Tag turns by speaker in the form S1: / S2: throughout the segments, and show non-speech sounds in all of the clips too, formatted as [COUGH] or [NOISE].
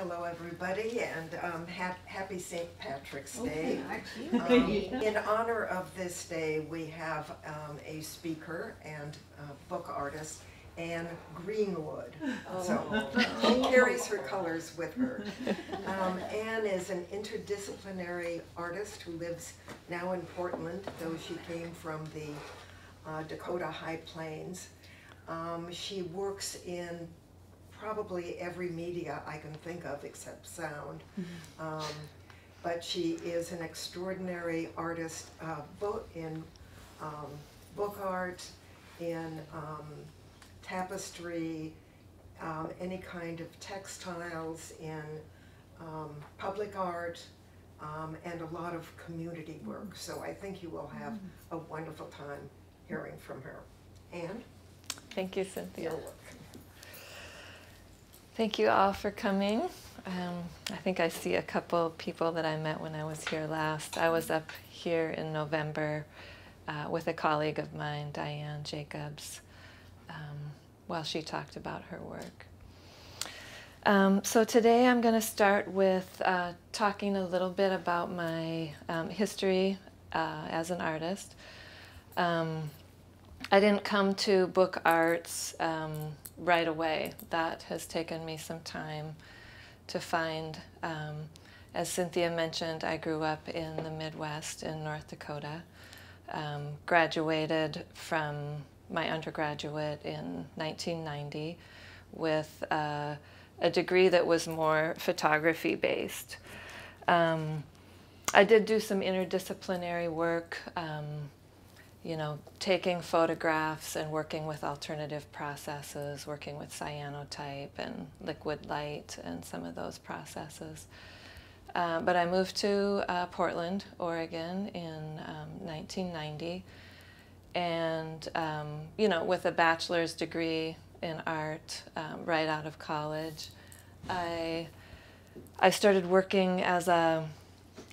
S1: Hello, everybody, and um, hap- happy St. Patrick's Day.
S2: Okay.
S1: Um, In honor of this day, we have um, a speaker and uh, book artist, Anne Greenwood. So she carries her colors with her. Um, Anne is an interdisciplinary artist who lives now in Portland, though she came from the uh, Dakota High Plains. Um, She works in probably every media I can think of except sound. Um, but she is an extraordinary artist, uh, both in um, book art, in um, tapestry, um, any kind of textiles, in um, public art, um, and a lot of community work. So I think you will have a wonderful time hearing from her. Anne?
S3: Thank you, Cynthia. Thank you all for coming. Um, I think I see a couple people that I met when I was here last. I was up here in November uh, with a colleague of mine, Diane Jacobs, um, while she talked about her work. Um, so today I'm going to start with uh, talking a little bit about my um, history uh, as an artist. Um, I didn't come to book arts um, right away. That has taken me some time to find. Um, as Cynthia mentioned, I grew up in the Midwest in North Dakota. Um, graduated from my undergraduate in 1990 with uh, a degree that was more photography based. Um, I did do some interdisciplinary work. Um, you know, taking photographs and working with alternative processes, working with cyanotype and liquid light and some of those processes. Uh, but I moved to uh, Portland, Oregon in um, 1990. And, um, you know, with a bachelor's degree in art um, right out of college, I, I started working as a,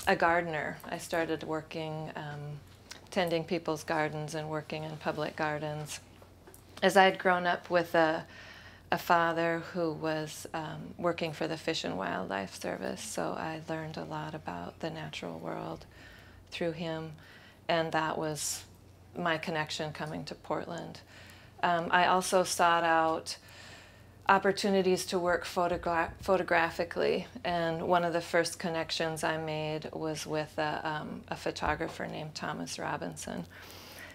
S3: a gardener. I started working um, tending people's gardens and working in public gardens. As I had grown up with a, a father who was um, working for the Fish and Wildlife Service, so I learned a lot about the natural world through him, and that was my connection coming to Portland. Um, I also sought out opportunities to work photogra- photographically, and one of the first connections I made was with a, um, a photographer named Thomas Robinson.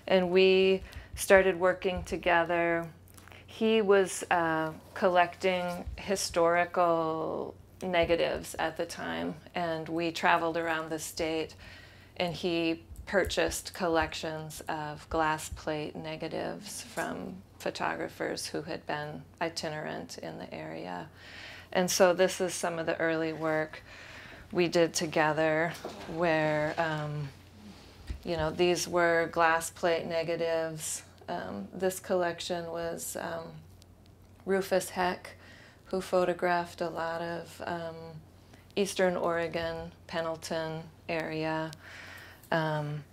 S3: And we started working together. He was uh, collecting historical negatives at the time, and we traveled around the state, and he purchased collections of glass plate negatives from photographers who had been itinerant in the area. And so this is some of the early work we did together where, um, you know, these were glass plate negatives. Um, this collection was um, Rufus Heck, who photographed a lot of um, Eastern Oregon, Pendleton area. Um,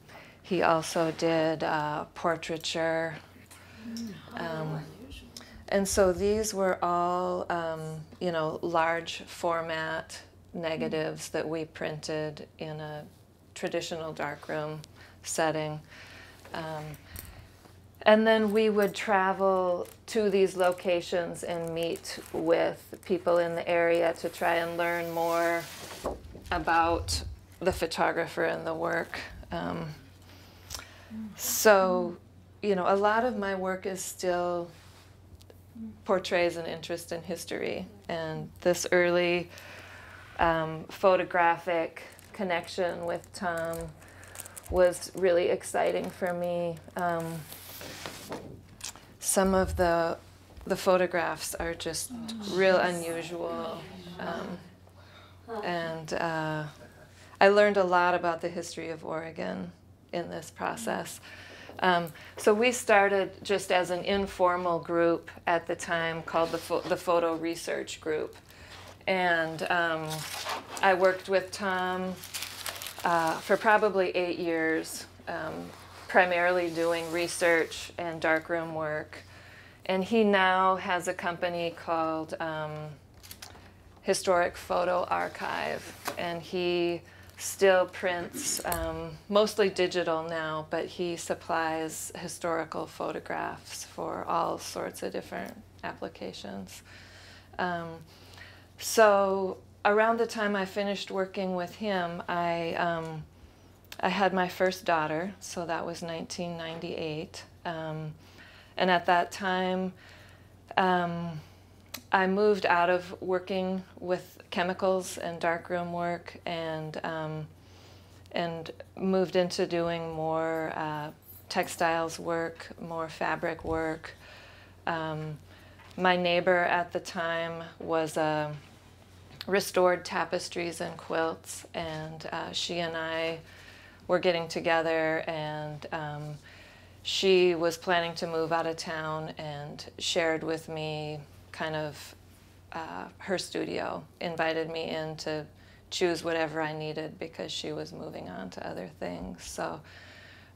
S3: he also did uh, portraiture. Um, and so these were all, um, you know, large format negatives that we printed in a traditional darkroom setting. Um, and then we would travel to these locations and meet with people in the area to try and learn more about the photographer and the work. Um, so, you know, a lot of my work is still portrays an interest in history, and this early um, photographic connection with Tom was really exciting for me. Um, some of the the photographs are just real unusual, um, and uh, I learned a lot about the history of Oregon in this process. Um, so we started just as an informal group at the time called the, Pho- the Photo Research Group. And um, I worked with Tom uh, for probably eight years, um, primarily doing research and darkroom work. And he now has a company called um, historic photo archive, and he still prints um, mostly digital now, but he supplies historical photographs for all sorts of different applications. Um, so around the time I finished working with him, I um, I had my first daughter, so that was 1998, um, and at that time. Um, I moved out of working with chemicals and darkroom work and um, and moved into doing more uh, textiles work, more fabric work. Um, my neighbor at the time was a restored tapestries and quilts, and uh, she and I were getting together, and um, she was planning to move out of town and shared with me kind of uh, her studio, invited me in to choose whatever I needed because she was moving on to other things. So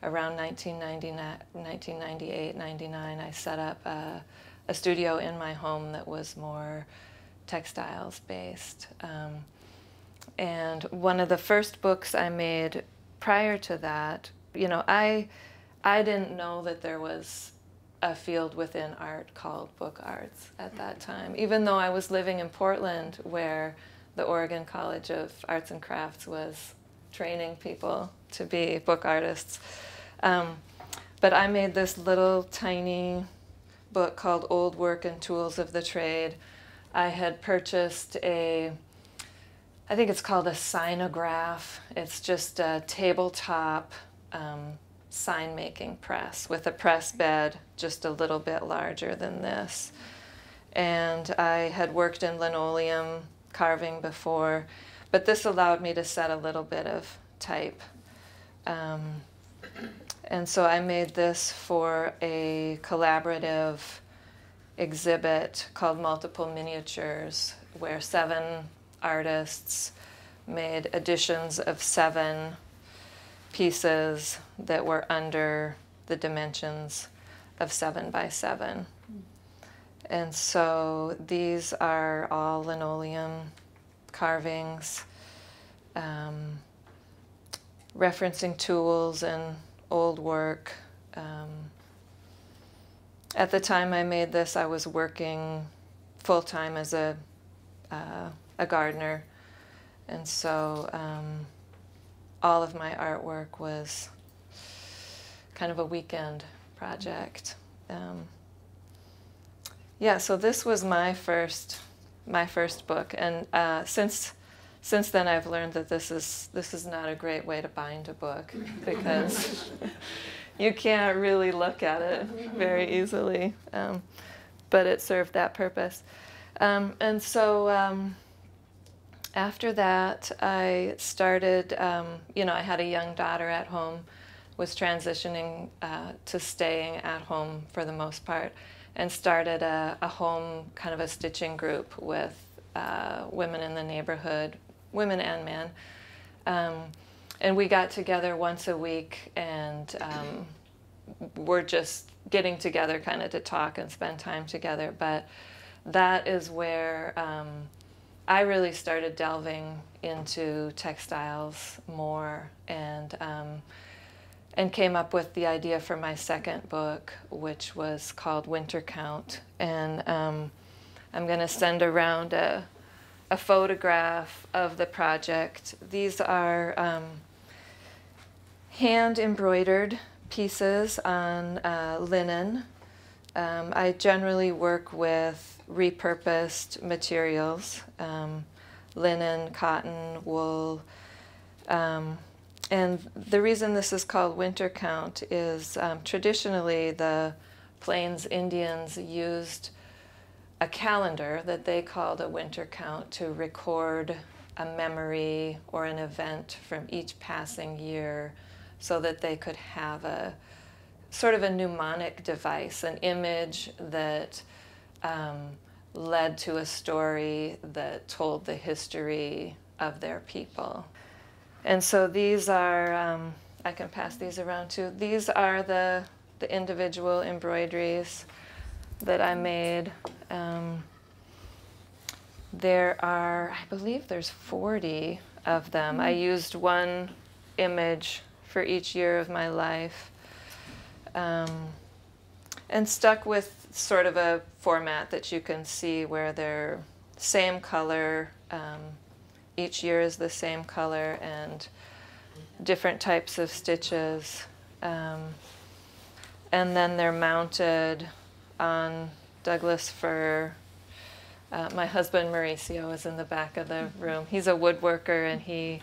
S3: around 1998, 99, I set up a, a, studio in my home that was more textiles based. Um, and one of the first books I made prior to that, you know, I, I didn't know that there was a field within art called book arts at that time, even though I was living in Portland where the Oregon College of Arts and Crafts was training people to be book artists. Um, but I made this little tiny book called Old Work and Tools of the Trade. I had purchased a, I think it's called a Signograph. It's just a tabletop um, sign making press with a press bed just a little bit larger than this. And I had worked in linoleum carving before, but this allowed me to set a little bit of type. Um, and so I made this for a collaborative exhibit called Multiple Miniatures, where seven artists made editions of seven pieces that were under the dimensions of seven by seven. And so these are all linoleum carvings, um, referencing tools and old work. Um, at the time I made this, I was working full time as a, uh, a gardener. And so um, all of my artwork was kind of a weekend project. Um, yeah, so this was my first my first book, and uh, since since then I've learned that this is this is not a great way to bind a book [LAUGHS] because you can't really look at it very easily, um, but it served that purpose, um, and so. After that, I started, um, you know, I had a young daughter at home, was transitioning uh, to staying at home for the most part, and started a, a home kind of a stitching group with uh, women in the neighborhood, women and men. Um, and we got together once a week and um, we're just getting together kind of to talk and spend time together. But that is where um, I really started delving into textiles more and um, and came up with the idea for my second book, which was called Winter Count. And um, I'm going to send around a, a photograph of the project. These are um, hand embroidered pieces on uh, linen. Um, I generally work with repurposed materials um, linen, cotton, wool. Um, and the reason this is called winter count is um, traditionally the Plains Indians used a calendar that they called a winter count to record a memory or an event from each passing year so that they could have a sort of a mnemonic device, an image that um, led to a story that told the history of their people. And so these are, um, I can pass these around too. These are the, the individual embroideries that I made. Um, there are, I believe there's 40 of them. I used one image for each year of my life um, and stuck with sort of a format that you can see where they're same color. Um, each year is the same color and different types of stitches. Um, and then they're mounted on Douglas fir. Uh, my husband Mauricio is in the back of the room. He's a woodworker and he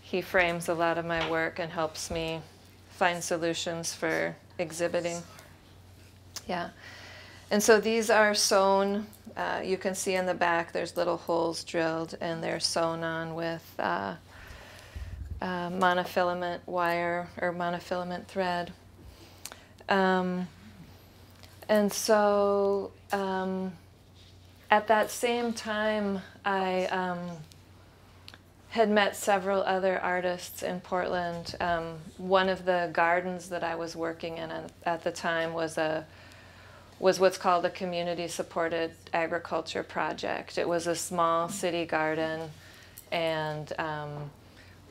S3: he frames a lot of my work and helps me find solutions for exhibiting. Yeah. And so these are sewn. Uh, you can see in the back there's little holes drilled and they're sewn on with uh, uh, monofilament wire or monofilament thread. Um, and so um, at that same time, I um, had met several other artists in Portland. Um, one of the gardens that I was working in at, the time was a was what's called a community supported agriculture project. It was a small city garden, and um,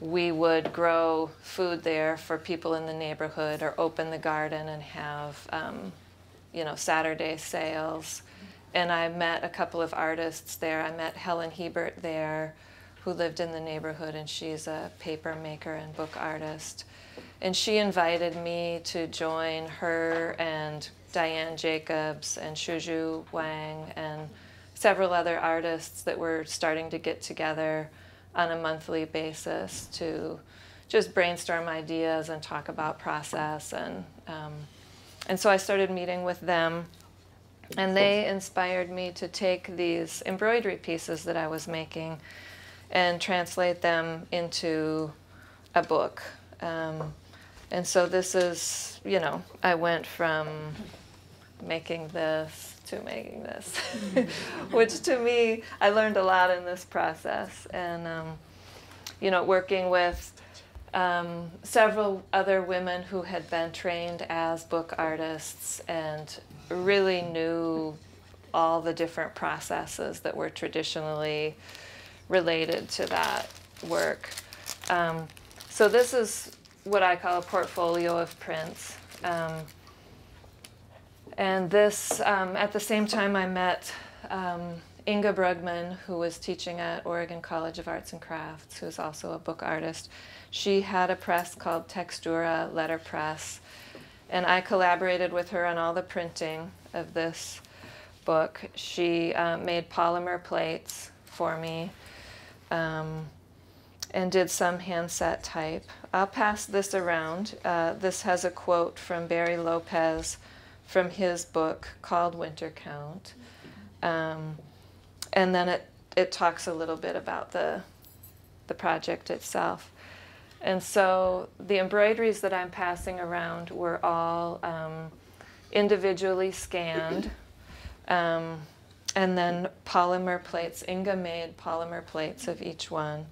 S3: we would grow food there for people in the neighborhood or open the garden and have um, you know saturday sales. And i met a couple of artists there. I met helen Hiebert there who lived in the neighborhood and she's a paper maker and book artist. And she invited me to join her and diane jacobs and shuju wang and several other artists that were starting to get together on a monthly basis to just brainstorm ideas and talk about process and um, and so I started meeting with them and they inspired me to take these embroidery pieces that I was making and translate them into a book. Um, and so this is, you know, I went from making this to making this, [LAUGHS] which to me, I learned a lot in this process. And, um, you know, working with um, several other women who had been trained as book artists and really knew all the different processes that were traditionally related to that work. Um, so this is what I call a portfolio of prints. Um, and this, um, at the same time, I met um, Inge Bruggeman, who was teaching at Oregon College of Arts and Crafts, who is also a book artist. She had a press called Textura Letter Press, and I collaborated with her on all the printing of this book. She uh, made polymer plates for me um, and did some handset type. I'll pass this around. Uh, this has a quote from Barry Lopez from his book called Winter Count. Um, and then it, it talks a little bit about the, the project itself. And so the embroideries that I'm passing around were all um, individually scanned. Um, and then polymer plates. Inge made polymer plates of each one.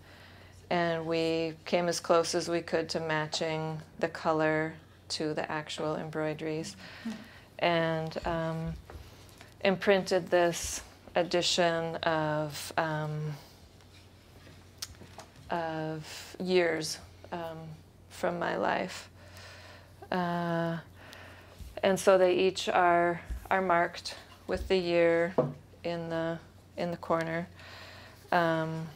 S3: And we came as close as we could to matching the color to the actual embroideries and um, imprinted this edition of um, of years um, from my life, uh, and so they each are are marked with the year in the in the corner. Um,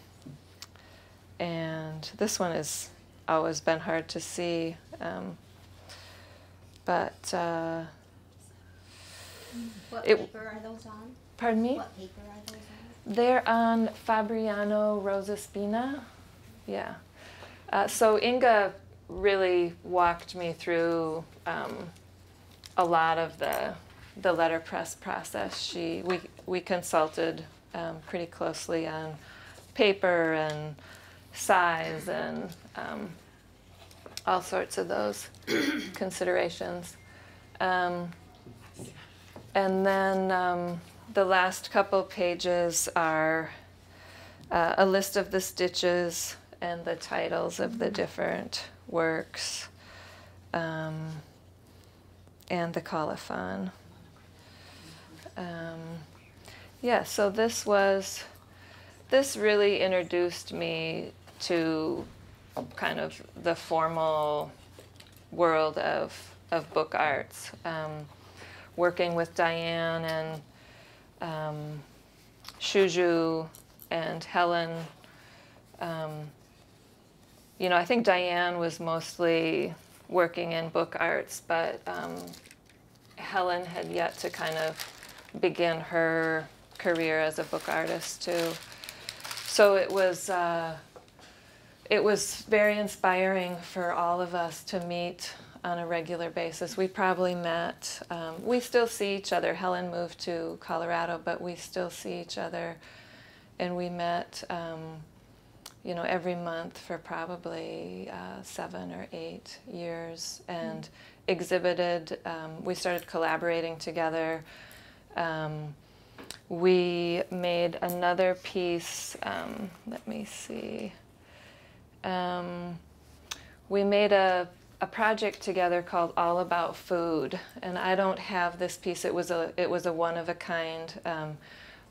S3: and this one has always been hard to see, um, but. Uh,
S2: what
S3: It-
S2: paper are those on?
S3: Pardon me?
S2: What paper are those on?
S3: They're on Fabriano Rosa Spina. Yeah. Uh, so Inge really walked me through um, a lot of the the letterpress process. She we we consulted um, pretty closely on paper and size and um, all sorts of those [COUGHS] considerations. Um, and then um, the last couple pages are uh, a list of the stitches and the titles of the different works um, and the colophon. Um, yeah, so this was this really introduced me to kind of the formal world of, of book arts. Um, working with Diane and um, Shuju and Helen. Um, you know, I think Diane was mostly working in book arts, but um, Helen had yet to kind of begin her career as a book artist too. So it was uh, it was very inspiring for all of us to meet on a regular basis. We probably met. Um, we still see each other. Helen moved to Colorado, but we still see each other, and we met. Um, you know, every month for probably uh, seven or eight years, and mm-hmm. exhibited. Um, we started collaborating together. Um, we made another piece. Um, let me see. Um, we made a a project together called All About Food, and I don't have this piece. It was a it was a one of a kind, um,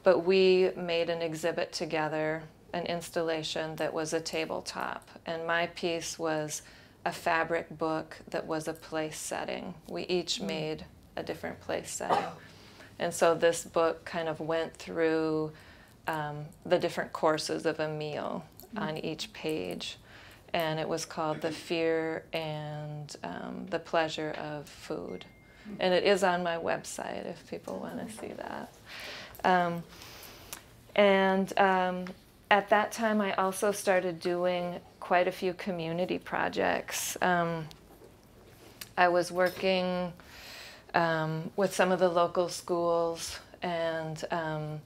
S3: but we made an exhibit together, an installation that was a tabletop, and my piece was a fabric book that was a place setting. We each mm. made a different place setting, and so this book kind of went through um, the different courses of a meal mm. on each page and it was called The Fear and um, the Pleasure of Food. And it is on my website if people want to see that. Um, and um, at that time, I also started doing quite a few community projects. Um, I was working um, with some of the local schools and um,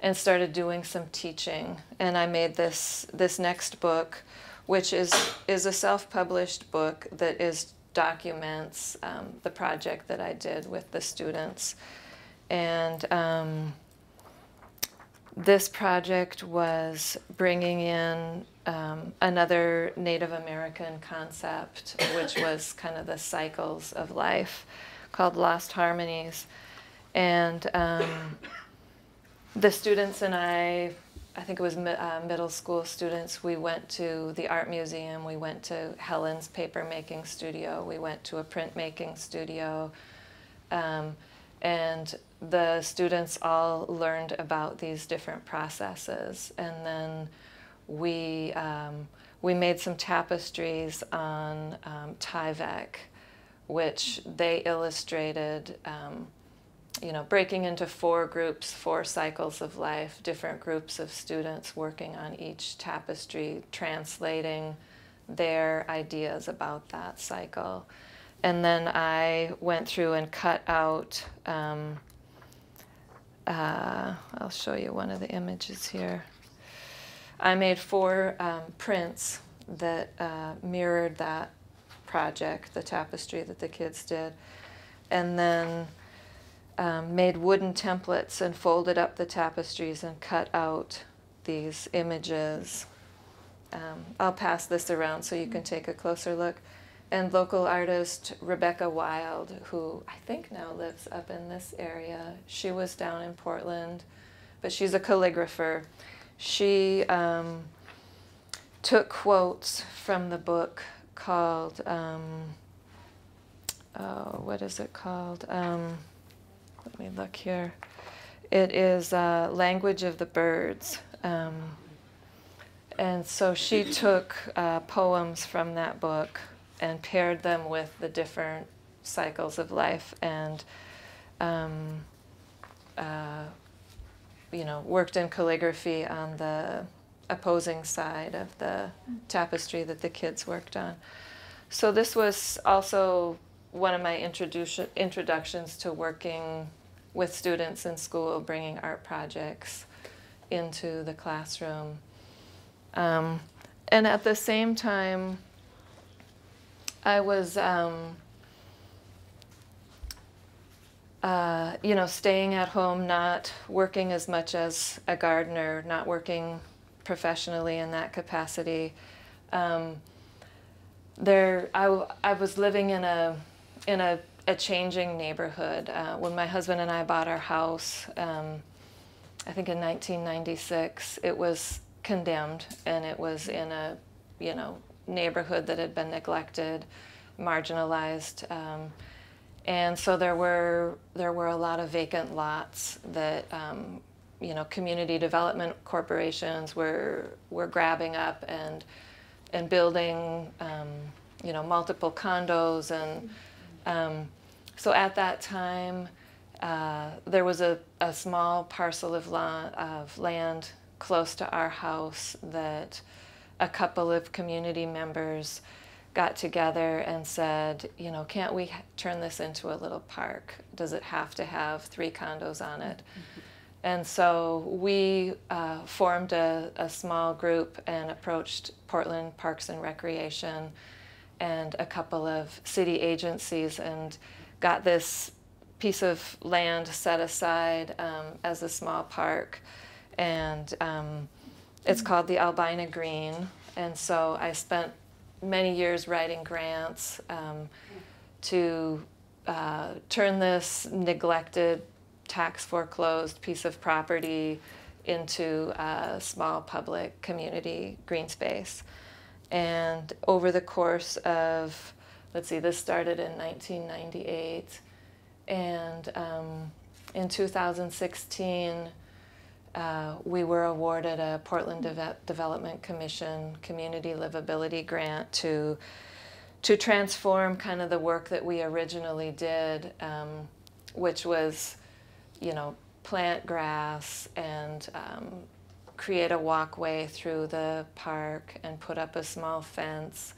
S3: and started doing some teaching. And I made this this next book which is, is a self-published book that is documents um, the project that I did with the students. And um, this project was bringing in um, another Native American concept, which was kind of the cycles of life, called Lost Harmonies. And um, the students and I I think it was uh, middle school students. We went to the art museum. We went to Helen's papermaking studio. We went to a printmaking studio. Um, and the students all learned about these different processes. And then we, um, we made some tapestries on um, Tyvek, which they illustrated um, you know, breaking into four groups, four cycles of life, different groups of students working on each tapestry, translating their ideas about that cycle. And then I went through and cut out, um, uh, I'll show you one of the images here. I made four um, prints that uh, mirrored that project, the tapestry that the kids did. And then um, made wooden templates and folded up the tapestries and cut out these images. Um, I'll pass this around so you can take a closer look. And local artist Rebecca Wild, who I think now lives up in this area, she was down in Portland, but she's a calligrapher. She um, took quotes from the book called, um, oh, what is it called? Let me look here. It is uh, Language of the Birds. Um, and so she took uh, poems from that book and paired them with the different cycles of life and, um, uh, you know, worked in calligraphy on the opposing side of the tapestry that the kids worked on. So this was also one of my introduction, introductions to working with students in school, bringing art projects into the classroom. Um, and at the same time, I was, um, uh, you know, staying at home, not working as much as a gardener, not working professionally in that capacity. Um, there, I, I was living in a in a, a changing neighborhood. Uh, when my husband and I bought our house, um, I think in 1996, it was condemned and it was in a, you know, neighborhood that had been neglected, marginalized. Um, and so there were there were a lot of vacant lots that um, you know community development corporations were were grabbing up and and building um, you know multiple condos and um, so at that time uh, there was a, a small parcel of, la- of land close to our house that a couple of community members got together and said, you know, can't we turn this into a little park? Does it have to have three condos on it? Mm-hmm. And so we uh, formed a, a, small group and approached Portland Parks and Recreation and a couple of city agencies and got this piece of land set aside um, as a small park. And um, it's mm-hmm. called the Albina Green. And so I spent many years writing grants um, to uh, turn this neglected, tax foreclosed piece of property into a small public community green space. And over the course of, let's see, this started in 1998. And um, in 2016, uh, we were awarded a Portland De- Development Commission Community Livability Grant to to transform kind of the work that we originally did, um, which was, you know, plant grass and um, create a walkway through the park and put up a small fence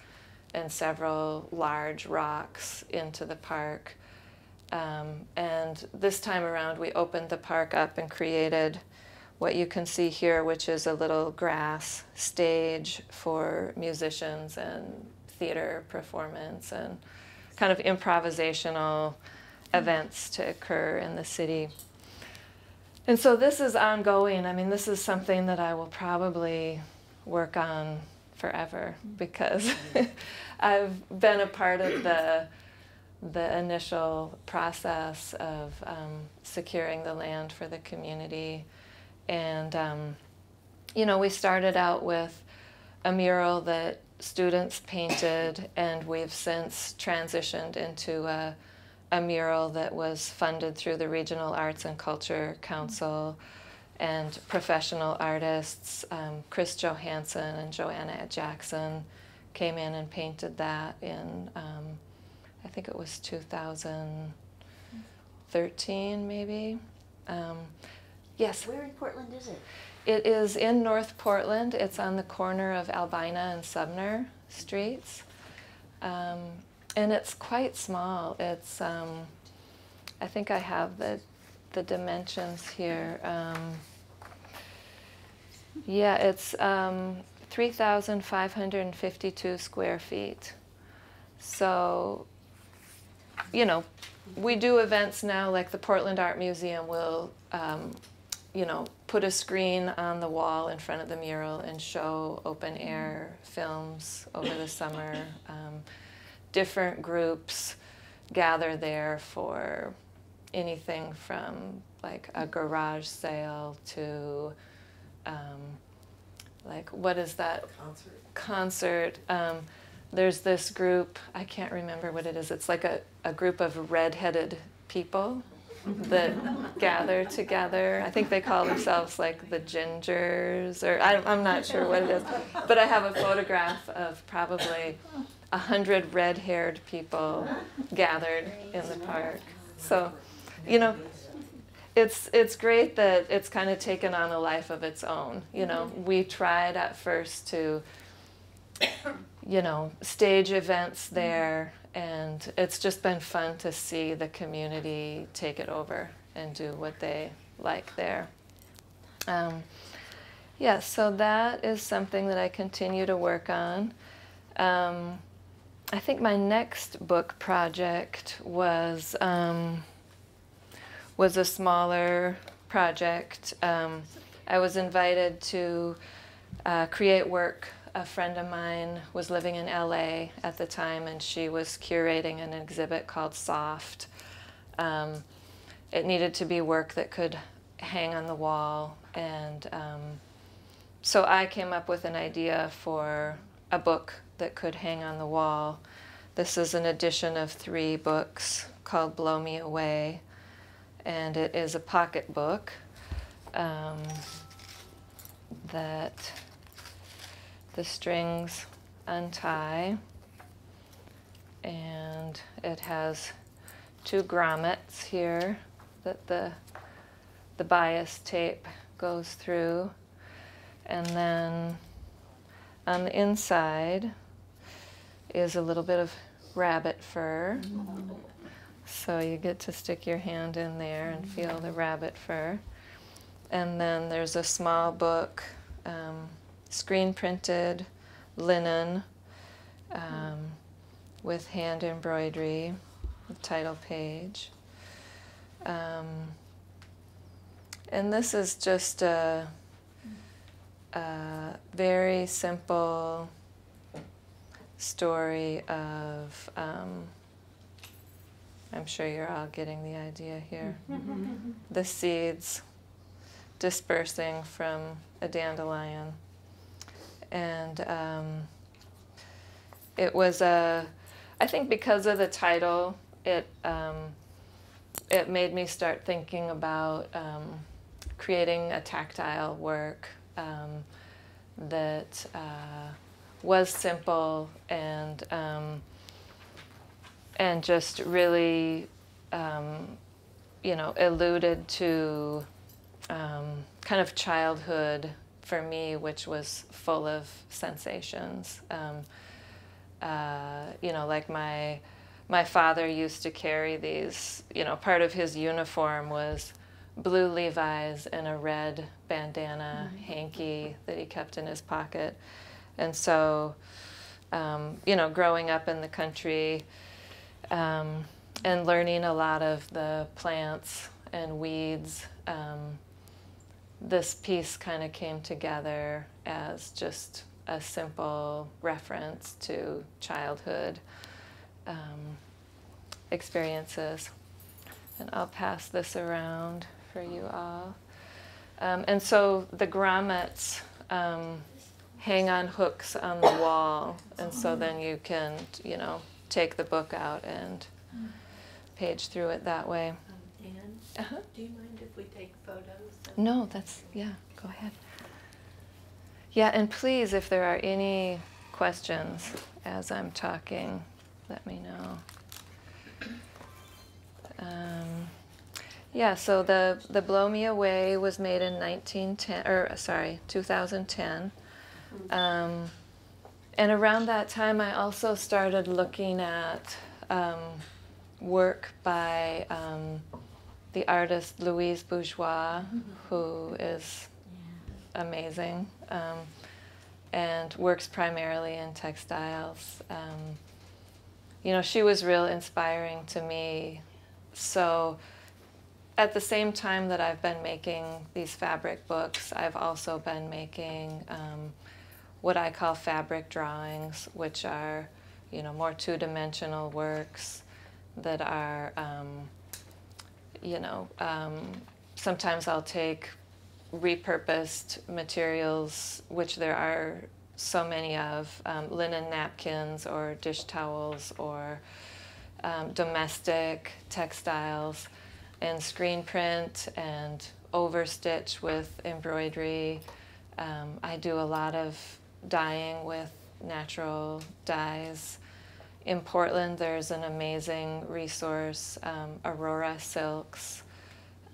S3: and several large rocks into the park. Um, and this time around, we opened the park up and created what you can see here, which is a little grass stage for musicians and theater performance and kind of improvisational events to occur in the city. And so this is ongoing. I mean, this is something that I will probably work on forever because [LAUGHS] I've been a part of the the initial process of um, securing the land for the community and, um, you know, we started out with a mural that students painted, and we've since transitioned into a, a mural that was funded through the Regional Arts and Culture Council and professional artists. Um, Chris Johanson and Johanna Jackson came in and painted that in, um, I think it was 2013, maybe. Um, Yes.
S4: Where in Portland is it?
S3: It is in North Portland. It's on the corner of Albina and Sumner Streets. And it's quite small. It's, um, I think I have the, the dimensions here. Um, yeah, it's um, 3,552 square feet. So, you know, we do events now like the Portland Art Museum will um, you know, put a screen on the wall in front of the mural and show open air films over the summer. Um, different groups gather there for anything from like a garage sale to um, like what is that
S1: concert?
S3: Concert. Um, there's this group. I can't remember what it is. It's like a, a group of redheaded people that [LAUGHS] gather together. I think they call themselves like the gingers, or I, am not sure what it is. But I have a photograph of probably a hundred red-haired people gathered in the park. So, you know, it's it's great that it's kind of taken on a life of its own. You know, we tried at first to, you know, stage events there and it's just been fun to see the community take it over and do what they like there. Um, yeah, so that is something that I continue to work on. Um, I think my next book project was um, was a smaller project. Um, I was invited to uh, create work a friend of mine was living in LA at the time, and she was curating an exhibit called Soft. Um, it needed to be work that could hang on the wall. And um, so I came up with an idea for a book that could hang on the wall. This is an edition of three books called Blow Me Away, and it is a pocket book um, that the strings untie, and it has two grommets here that the the bias tape goes through, and then on the inside is a little bit of rabbit fur. So you get to stick your hand in there and feel the rabbit fur. And then there's a small book, um, screen printed linen um, with hand embroidery, title page. Um, and this is just a, a very simple story of, um, I'm sure you're all getting the idea here. the seeds dispersing from a dandelion. And um, it was a, I think because of the title, it, um, it made me start thinking about um, creating a tactile work um, that uh, was simple and um, and just really um, you know alluded to um, kind of childhood for me, which was full of sensations. Um, uh, you know, like my my father used to carry these. You know, part of his uniform was blue Levi's and a red bandana mm-hmm. hanky that he kept in his pocket. And so, um, you know, growing up in the country um, and learning a lot of the plants and weeds, um, this piece kind of came together as just a simple reference to childhood um, experiences. And I'll pass this around for you all. Um, and so the grommets um, hang on hooks on the wall, and so then you can, you know, take the book out and page through it that way.
S4: Um, Anne,
S3: Uh-huh.
S4: do you mind if we take photos?
S3: No, that's, yeah, go ahead. Yeah, and please, if there are any questions as I'm talking, let me know. Um, yeah, so the, the Blow Me Away was made in 1910, or sorry, 2010. Um, and around that time, I also started looking at um, work by um, the artist Louise Bourgeois, who is amazing um, and works primarily in textiles. Um, you know, she was real inspiring to me. So, at the same time that I've been making these fabric books, I've also been making um, what I call fabric drawings, which are, you know, more two-dimensional works that are, um, you know, um, sometimes I'll take repurposed materials, which there are so many of, um, linen napkins or dish towels or um, domestic textiles, and screen print and overstitch with embroidery. Um, I do a lot of dyeing with natural dyes. In Portland, there's an amazing resource, um, Aurora Silks,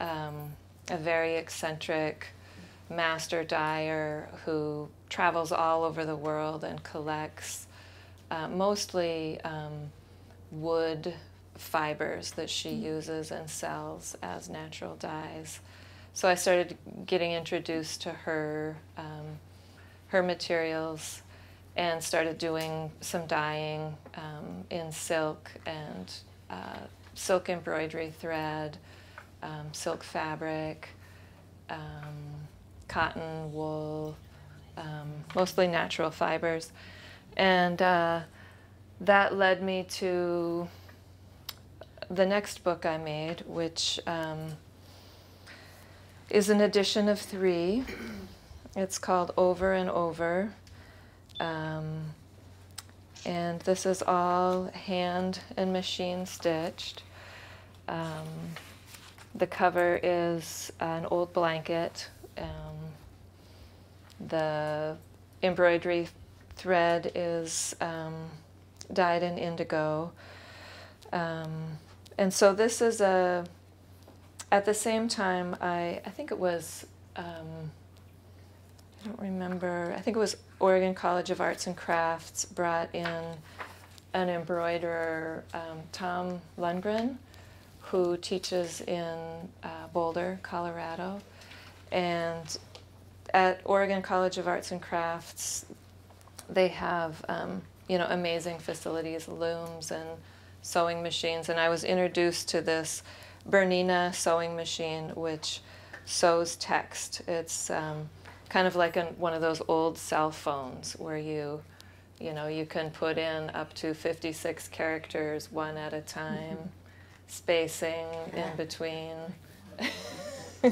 S3: um, a very eccentric master dyer who travels all over the world and collects uh, mostly um, wood fibers that she uses and sells as natural dyes. So I started getting introduced to her um, her materials and started doing some dyeing um, in silk and uh, silk embroidery thread, um, silk fabric, um, cotton, wool, um, mostly natural fibers. And uh, that led me to the next book I made, which um, is an edition of three. It's called Over and Over. Um, and this is all hand and machine stitched. Um, the cover is an old blanket. Um, the embroidery thread is um, dyed in indigo. Um, and so this is a, at the same time, I, I think it was, um, I don't remember, I think it was Oregon College of Arts and Crafts brought in an embroiderer, um, Tom Lundgren, who teaches in uh, Boulder, Colorado. And at Oregon College of Arts and Crafts, they have um, you know amazing facilities, looms and sewing machines. And I was introduced to this Bernina sewing machine, which sews text. It's um, kind of like an, one of those old cell phones where you you know you can put in up to 56 characters one at a time mm-hmm. spacing in between [LAUGHS]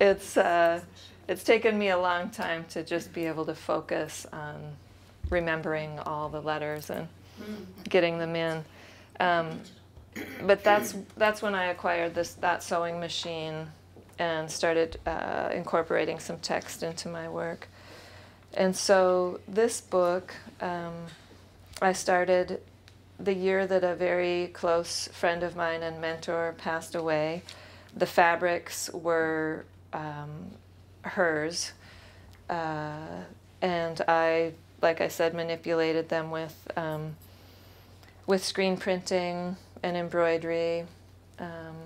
S3: it's uh, it's taken me a long time to just be able to focus on remembering all the letters and getting them in. Um, but that's that's when I acquired this that sewing machine and started uh, incorporating some text into my work. And so this book, um, I started the year that a very close friend of mine and mentor passed away. The fabrics were um, hers. Uh, and I, like I said, manipulated them with, um, with screen printing and embroidery. Um,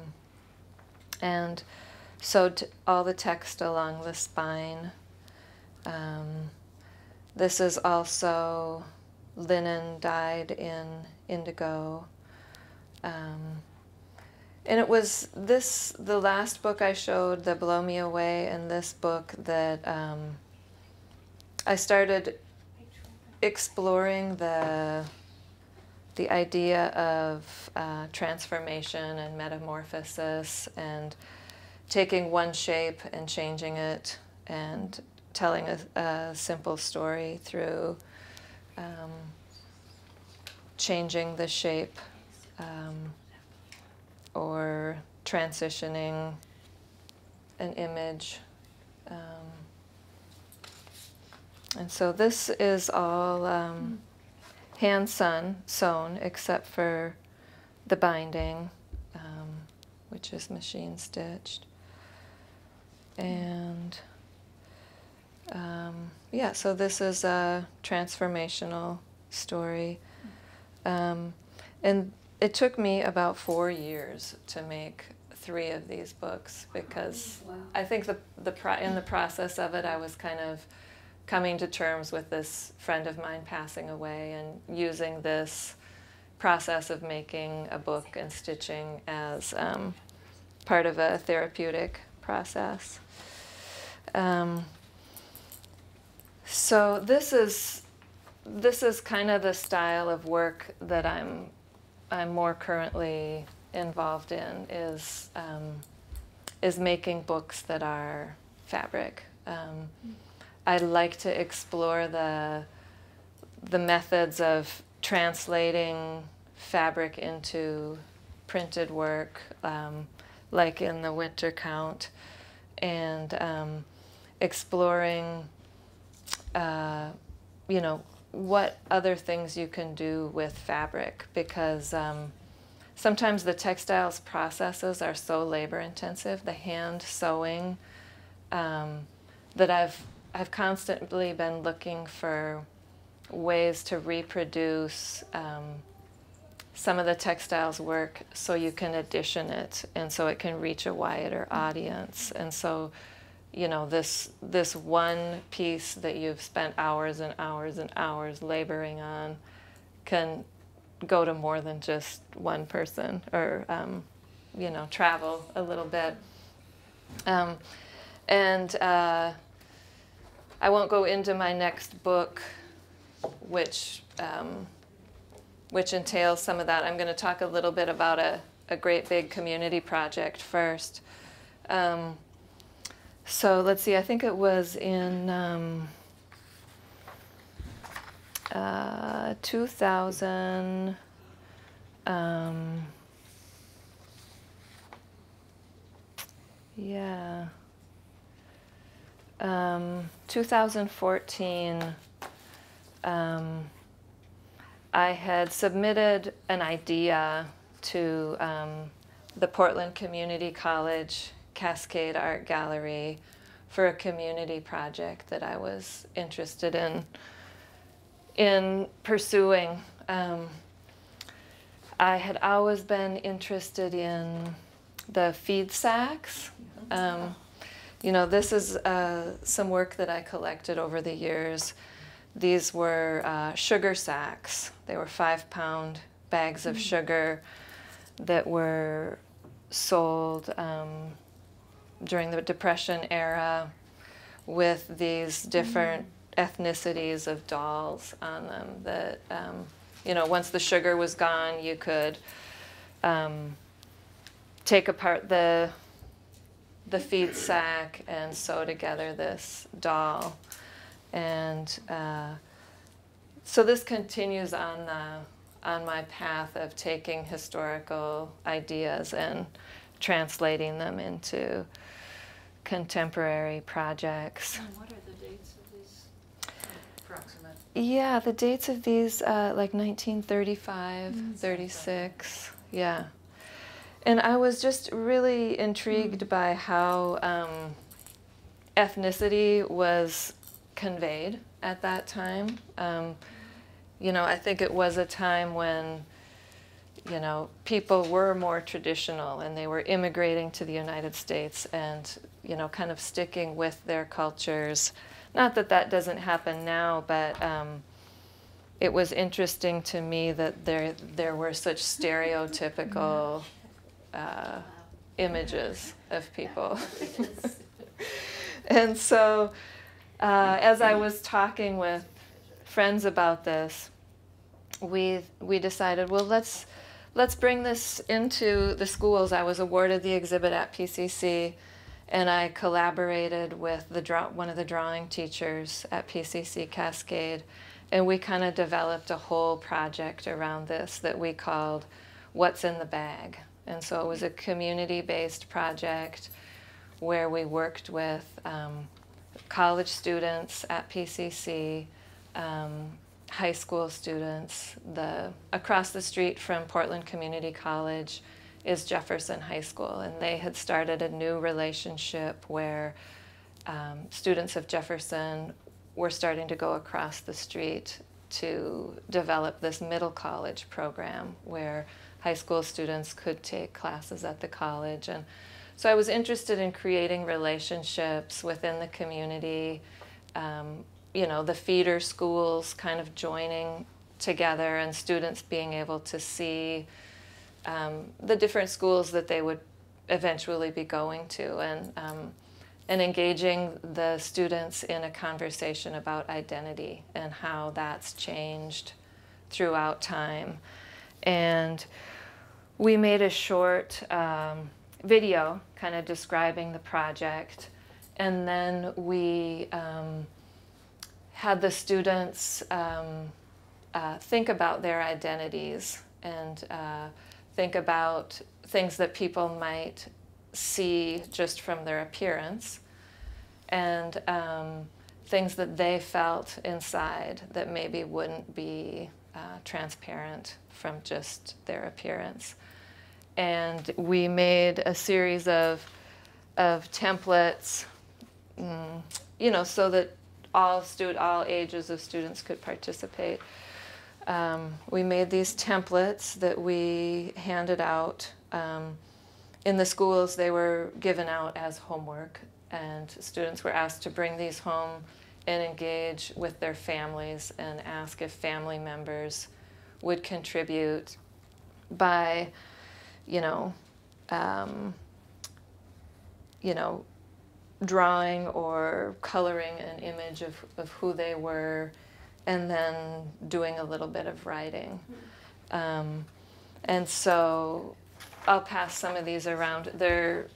S3: and sewed all the text along the spine. Um, this is also linen dyed in indigo. Um, and it was this, the last book I showed, The Blow Me Away, and this book that um, I started exploring the, the idea of uh, transformation and metamorphosis and taking one shape and changing it and telling a, a simple story through um, changing the shape. Um, or transitioning an image. Um, and so this is all um, hand sewn, sewn, except for the binding, um, which is machine stitched. And um, yeah, so this is a transformational story. Um, and it took me about four years to make three of these books because wow. I think the the in the process of it, I was kind of coming to terms with this friend of mine passing away and using this process of making a book and stitching as um, part of a therapeutic process. Um, so this is this is kind of the style of work that I'm I'm more currently involved in is um, is making books that are fabric. Um, I like to explore the the methods of translating fabric into printed work, um, like in the Winter Count, and um, exploring, uh, you know, what other things you can do with fabric because um, sometimes the textiles processes are so labor intensive, the hand sewing, um, that I've, I've constantly been looking for ways to reproduce um, some of the textiles work so you can edition it and so it can reach a wider audience. And so you know this this one piece that you've spent hours and hours and hours laboring on can go to more than just one person or um, you know travel a little bit. Um, and uh, I won't go into my next book which um, which entails some of that. I'm going to talk a little bit about a, a great big community project first. Um, so let's see, I think it was in um, uh, 2000. Um, yeah. Um, 2014, um, I had submitted an idea to um, the Portland Community College Cascade Art Gallery for a community project that I was interested in in pursuing. Um, I had always been interested in the feed sacks. Um, you know, this is uh, some work that I collected over the years. These were uh, sugar sacks. They were five pound bags of sugar that were sold um, during the Depression era with these different ethnicities of dolls on them that, um, you know, once the sugar was gone, you could um, take apart the the feed sack and sew together this doll. And uh, so this continues on the, on my path of taking historical ideas and translating them into contemporary projects.
S4: And what are the dates of these approximate?
S3: Yeah, the dates of these, uh, like 1935, 36. Yeah. And I was just really intrigued by how um, ethnicity was conveyed at that time. Um, you know, I think it was a time when, you know, people were more traditional and they were immigrating to the United States and, you know, kind of sticking with their cultures. Not that that doesn't happen now, but um, it was interesting to me that there there were such stereotypical uh, images of people. [LAUGHS] and so, uh, as I was talking with friends about this, we we decided, well, let's let's bring this into the schools. I was awarded the exhibit at PCC, and I collaborated with the draw, one of the drawing teachers at PCC Cascade, and we kind of developed a whole project around this that we called "What's in the Bag." And so it was a community-based project where we worked with um, college students at PCC, um, high school students. The across the street from Portland Community College is Jefferson High School, and they had started a new relationship where um, students of Jefferson were starting to go across the street to develop this middle college program where high school students could take classes at the college and so I was interested in creating relationships within the community, um, you know, the feeder schools kind of joining together and students being able to see um, the different schools that they would eventually be going to and, um, and engaging the students in a conversation about identity and how that's changed throughout time. And we made a short um, video kind of describing the project. And then we um, had the students um, uh, think about their identities and uh, think about things that people might see just from their appearance and um, things that they felt inside that maybe wouldn't be uh, transparent from just their appearance. And we made a series of of templates, mm, you know, so that all student, all ages of students could participate. Um, we made these templates that we handed out um, in the schools. They were given out as homework, and students were asked to bring these home and engage with their families and ask if family members would contribute by you know, um, you know, drawing or coloring an image of, of who they were, and then doing a little bit of writing. Um, and so I'll pass some of these around. They're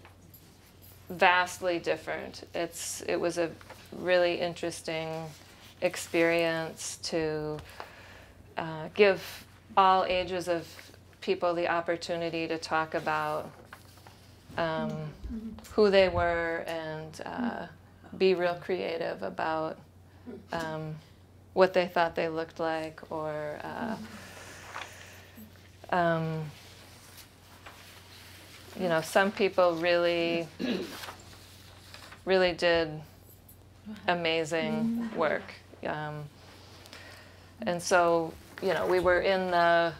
S3: vastly different. It's it was a really interesting experience to uh, give all ages of people the opportunity to talk about um, who they were and uh, be real creative about um, what they thought they looked like or uh, um, you know some people really really did amazing work um, and so you know we were in the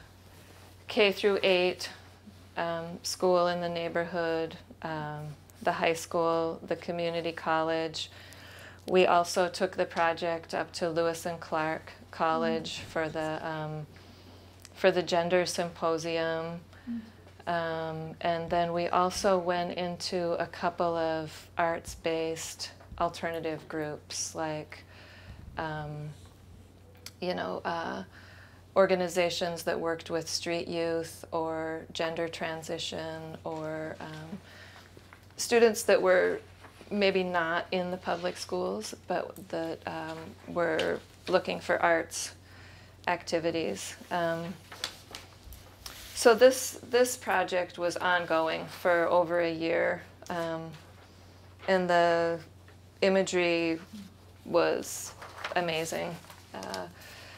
S3: k through 8 um, school in the neighborhood um, the high school the community college. We also took the project up to lewis and clark college for the um, for the gender symposium. Um, and then we also went into a couple of arts based alternative groups like, um, you know, uh, organizations that worked with street youth or gender transition or um, students that were maybe not in the public schools but that um, were looking for arts activities. Um, so this this project was ongoing for over a year, um, and the imagery was amazing. Uh,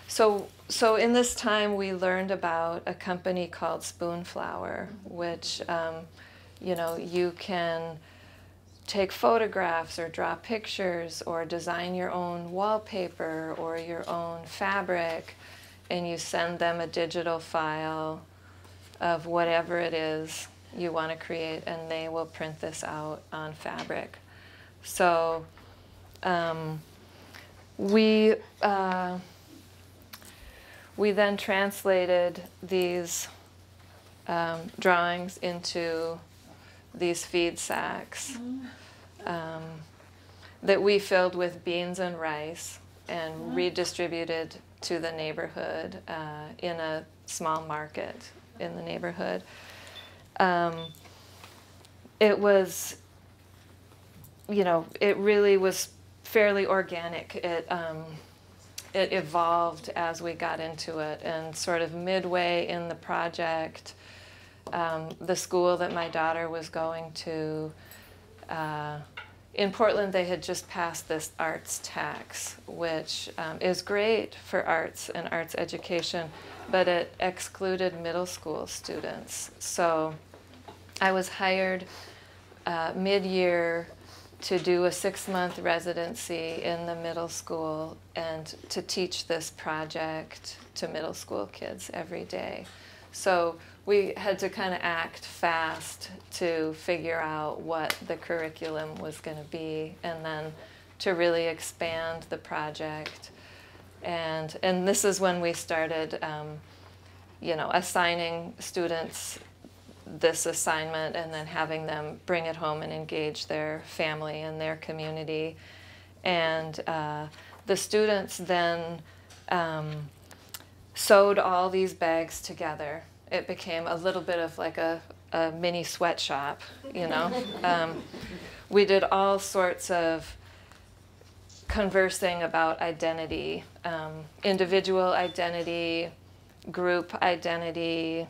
S3: so so in this time we learned about a company called Spoonflower, which um, you know you can take photographs or draw pictures or design your own wallpaper or your own fabric and you send them a digital file of whatever it is you want to create, and they will print this out on fabric. So um, we uh, we then translated these um, drawings into these feed sacks um, that we filled with beans and rice and redistributed to the neighborhood uh, in a small market in the neighborhood. Um, it was, you know, it really was fairly organic. It um, it evolved as we got into it, and sort of midway in the project, um, the school that my daughter was going to. Uh, in Portland, they had just passed this arts tax, which um, is great for arts and arts education, but it excluded middle school students. So I was hired uh, mid year to do a six month residency in the middle school and to teach this project to middle school kids every day. So we had to kind of act fast to figure out what the curriculum was going to be and then to really expand the project and and this is when we started um, you know assigning students this assignment and then having them bring it home and engage their family and their community. And uh, the students then um, sewed all these bags together. It became a little bit of like a, a mini sweatshop you know? [LAUGHS] Um, we did all sorts of conversing about identity, um, individual identity, group identity,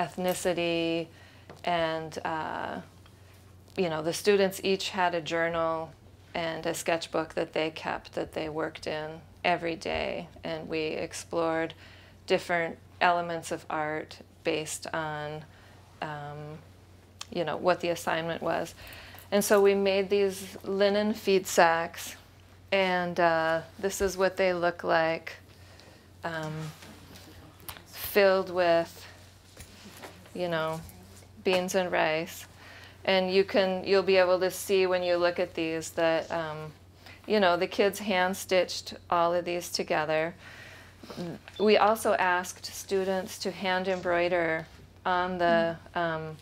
S3: ethnicity, and uh, you know the students each had a journal and a sketchbook that they kept that they worked in every day, and we explored different elements of art based on um, you know what the assignment was. And so we made these linen feed sacks, and uh, this is what they look like, um, filled with, you know, beans and rice. And you can, you'll be able to see when you look at these that, um, you know, the kids hand stitched all of these together. We also asked students to hand embroider on the um,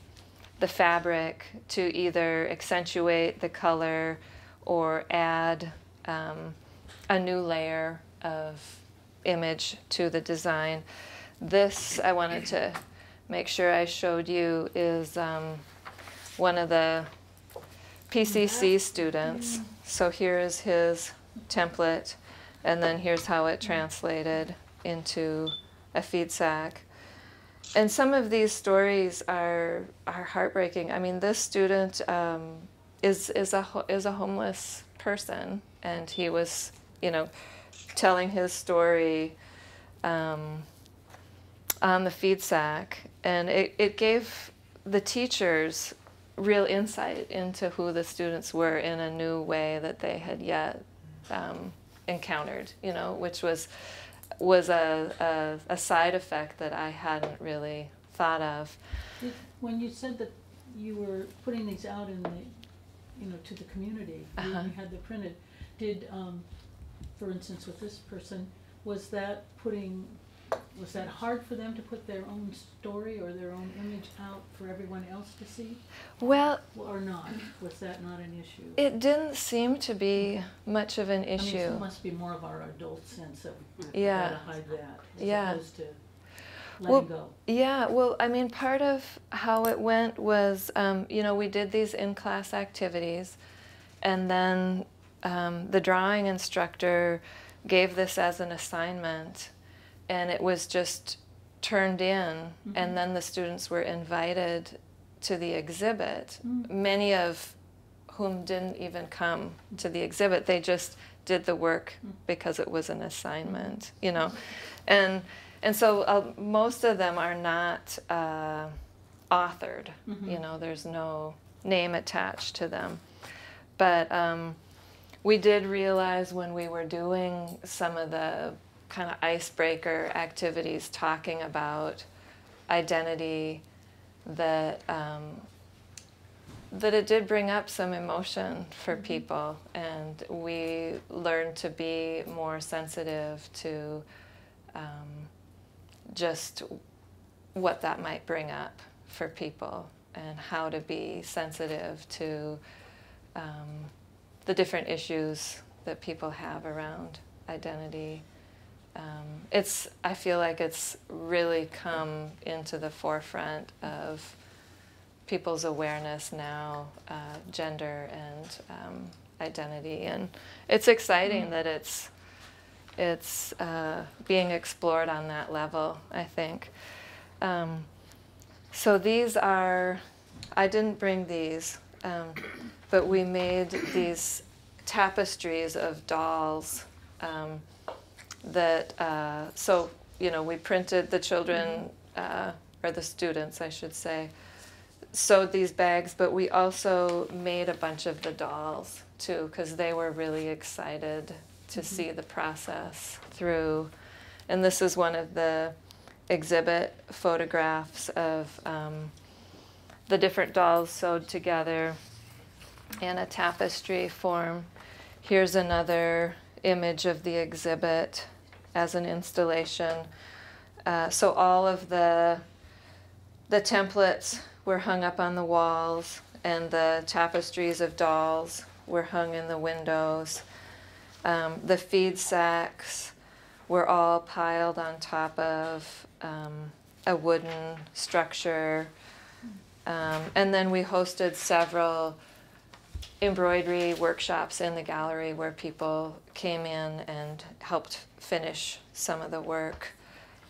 S3: the fabric to either accentuate the color or add um, a new layer of image to the design. This I wanted to make sure I showed you is um, one of the PCC students. So here is his template, and then here's how it translated into a feed sack. And some of these stories are are heartbreaking. I mean, this student um, is is a is a homeless person, and he was, you know, telling his story um, on the feed sack, and it, it gave the teachers real insight into who the students were in a new way that they had yet um, encountered, you know, which was was a, a, a side effect that I hadn't really thought of.
S5: When you said that you were putting these out in the, you know, to the community, you
S3: Uh-huh.
S5: you had them printed, did, um, for instance, with this person, was that putting, was that hard for them to put their own story or their own image out for everyone else to see?
S3: Well,
S5: Or not? Was that not an issue?
S3: it didn't seem to be much of an issue.
S5: I mean, it must be more of our adult sense of,
S3: Yeah.
S5: hide that,
S3: Yeah.
S5: as opposed to
S3: Well,
S5: letting go.
S3: Yeah, well, I mean, part of how it went was, um, you know, we did these in class activities, and then um, the drawing instructor gave this as an assignment, and it was just turned in,
S5: Mhm.
S3: and then the students were invited to the exhibit.
S5: Mm.
S3: Many of whom didn't even come to the exhibit, they just did the work
S5: Mm.
S3: because it was an assignment, you know. And and so uh, most of them are not uh, authored.
S5: Mhm.
S3: You know, there's no name attached to them. But um, we did realize when we were doing some of the kind of icebreaker activities, talking about identity, that um, that it did bring up some emotion for
S5: Mhm.
S3: people, and we learned to be more sensitive to um, just what that might bring up for people and how to be sensitive to um, the different issues that people have around identity. Um, it's I feel like it's really come into the forefront of people's awareness now, uh, gender and um, identity, and it's exciting
S5: Mm.
S3: that it's it's uh, being explored on that level. I think. Um, so these are, I didn't bring these, um, but we made these tapestries of dolls um, that, uh, so, you know, we printed the children, uh, or the students, I should say, sewed these bags, but we also made a bunch of the dolls too, because they were really excited to
S5: Mhm.
S3: see the process through. And this is one of the exhibit photographs of um, the different dolls sewed together in a tapestry form. Here's another image of the exhibit as an installation. Uh, so all of the the templates were hung up on the walls, and the tapestries of dolls were hung in the windows. Um, the feed sacks were all piled on top of um, a wooden structure. Um, and then we hosted several embroidery workshops in the gallery where people came in and helped finish some of the work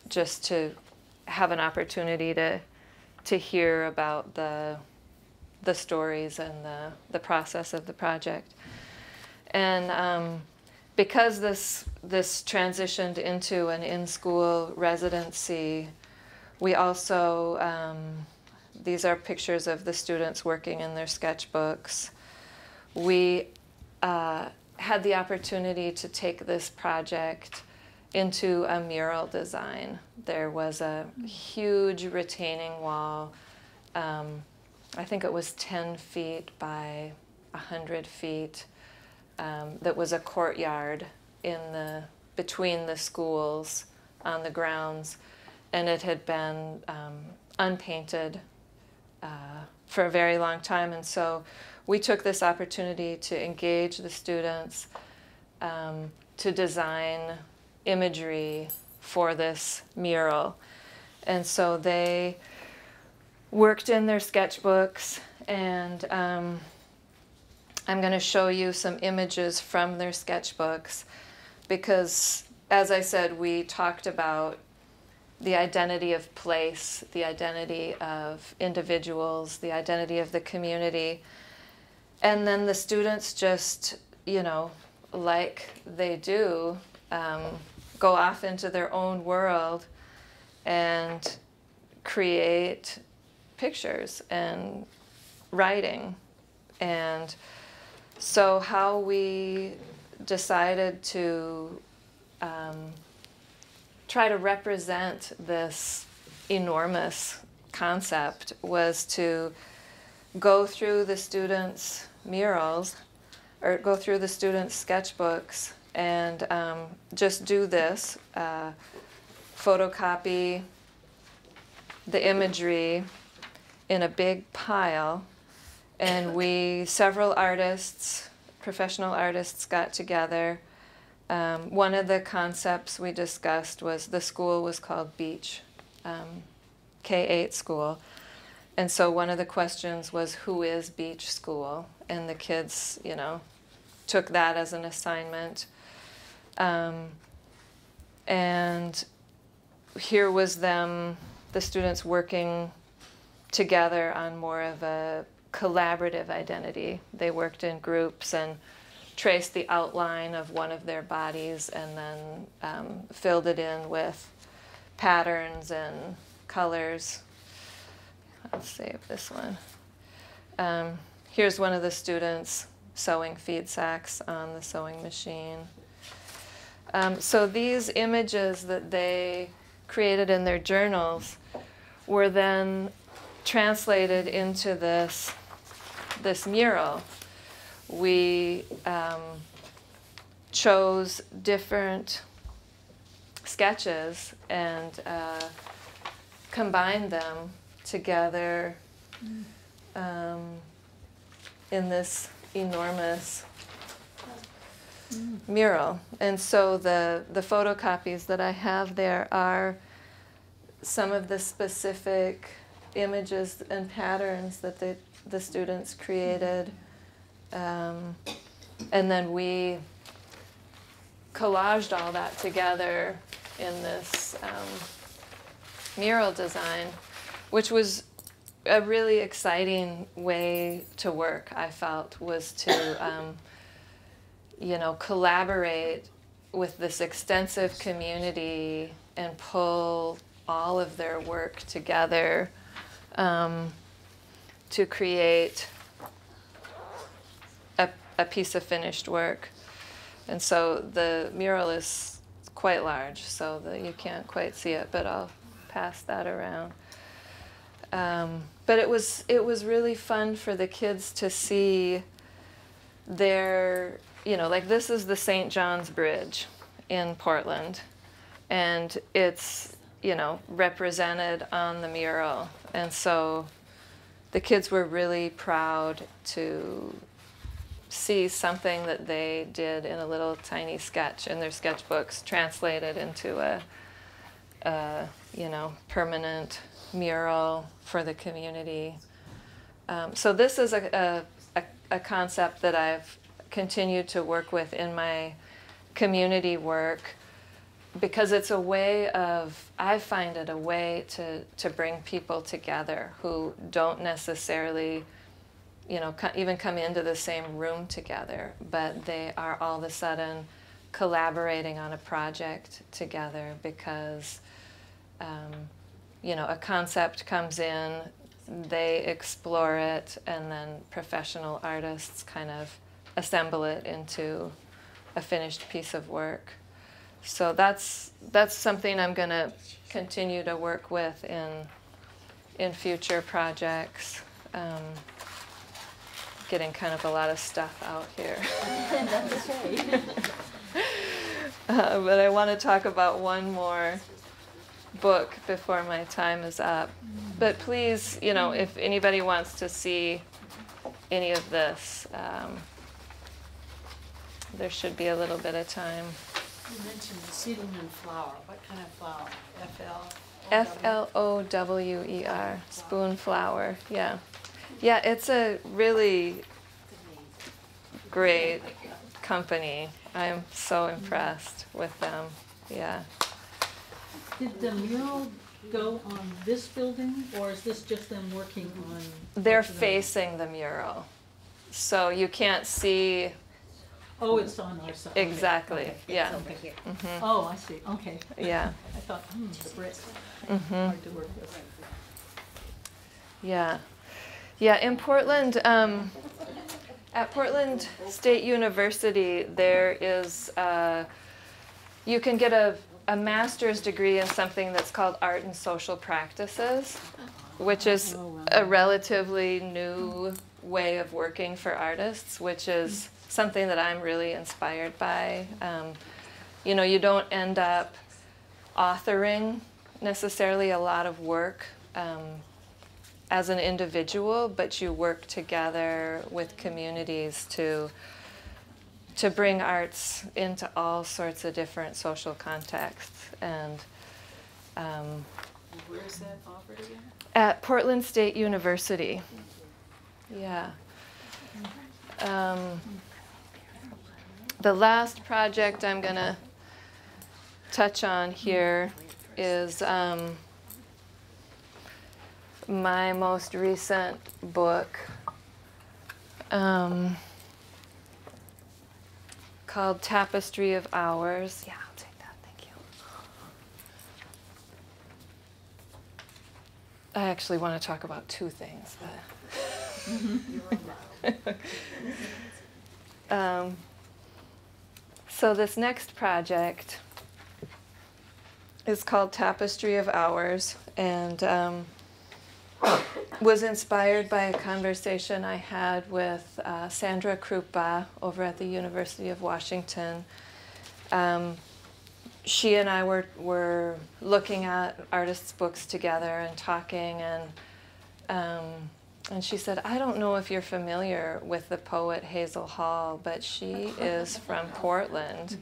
S3: just to have an opportunity to to hear about the the stories and the, the process of the project. And um, because this this transitioned into an in-school residency, we also um, these are pictures of the students working in their sketchbooks. We uh, had the opportunity to take this project into a mural design. There was a huge retaining wall. Um, I think it was 10 feet by 100 feet. Um, that was a courtyard in the between the schools on the grounds, and it had been um, unpainted uh, for a very long time. And so we took this opportunity to engage the students um, to design imagery for this mural. And so they worked in their sketchbooks and um, I'm going to show you some images from their sketchbooks because, as I said, we talked about the identity of place, the identity of individuals, the identity of the community. And then the students just, you know, like they do, um, go off into their own world and create pictures and writing. And so, how we decided to um, try to represent this enormous concept was to go through the students' murals or go through the students' sketchbooks and um, just do this uh, photocopy the imagery in a big pile. And we several artists professional artists got together. Um, one of the concepts we discussed was the school was called beach um, k8 school and so one of the questions was who is beach school and the kids you know took that as an assignment um, and here was them the students working together on more of a collaborative identity. They worked in groups and traced the outline of one of their bodies and then um, filled it in with patterns and colors. I'll save this one. Um, here's one of the students sewing feed sacks on the sewing machine. Um, so these images that they created in their journals were then translated into this this mural. We um, chose different sketches and uh, combined them together um, in this enormous mural. And so the, the photocopies that I have there are some of the specific images and patterns that the, the students created. Um, and then we collaged all that together in this um, mural design, which was a really exciting way to work, I felt, was to, um, you know, collaborate with this extensive community and pull all of their work together um, to create a, a piece of finished work. And so the mural is quite large, so that you can't quite see it, but I'll pass that around. Um, but it was it was really fun for the kids to see their you know like this is the St. John's Bridge in Portland, and it's you know represented on the mural, and so the kids were really proud to see something that they did in a little tiny sketch in their sketchbooks translated into a, a you know permanent mural for the community. Um, so this is a, a, a concept that I've continued to work with in my community work because it's a way of I find it a way to to bring people together who don't necessarily you know co- even come into the same room together but they are all of a sudden collaborating on a project together because um, you know a concept comes in they explore it and then professional artists kind of assemble it into a finished piece of work so that's that's something I'm going to continue to work with in in future projects. Um, getting kind of a lot of stuff out here. [LAUGHS] [LAUGHS] Uh, but I want to talk about one more book before my time is up. But please, you know, if anybody wants to see any of this, um, there should be a little bit of time.
S4: You mentioned seedling and flower. What kind of flower? FL?
S3: F L O W E R, spoon flower. Yeah. Yeah, it's a really great company. I'm so impressed with them. Yeah.
S5: Did the mural go on this building, or is this just them working on?
S3: They're
S5: the-
S3: facing the mural. So you can't see
S5: Oh, it's on our side. Okay,
S3: exactly.
S5: okay.
S3: Yeah.
S5: Mhm. Oh, I see, okay.
S3: Yeah. [LAUGHS]
S5: I thought, hmm, the brick,
S3: hmm
S5: hard to work with.
S3: Yeah. Yeah, in Portland, um, at Portland State University, there is, uh, you can get a, a master's degree in something that's called art and social practices, which is
S5: Oh, wow.
S3: a relatively new way of working for artists, which is something that I'm really inspired by. Um, you know, you don't end up authoring necessarily a lot of work um, as an individual, but you work together with communities to to bring arts into all sorts of different social contexts and. Um,
S4: Where is that offered again?
S3: at Portland State University. Yeah. Um, the last project I'm going to touch on here is um, my most recent book um, called Tapestry of Hours. Yeah, I'll take that. Thank you. I actually want to talk about two things. But [LAUGHS] um, so this next project is called Tapestry of Hours, and um, was inspired by a conversation I had with uh, Sandra Kroupa over at the University of Washington. Um, she and I were, were looking at artists' books together and talking, and um, and she said, "I don't know if you're familiar with the poet Hazel Hall, but she is from Portland,